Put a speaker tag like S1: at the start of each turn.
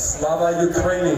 S1: Slava Ukraini.